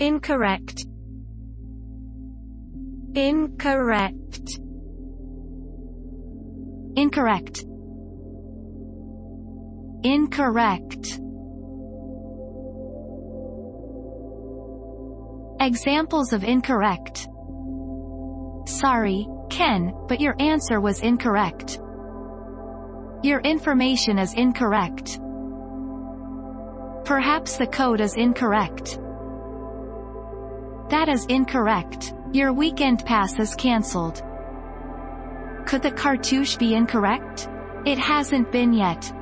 Incorrect. Incorrect. Incorrect. Incorrect. Examples of incorrect. Sorry, Ken, but your answer was incorrect. Your information is incorrect. Perhaps the code is incorrect. That is incorrect. Your weekend pass is cancelled. Could the cartouche be incorrect? It hasn't been yet.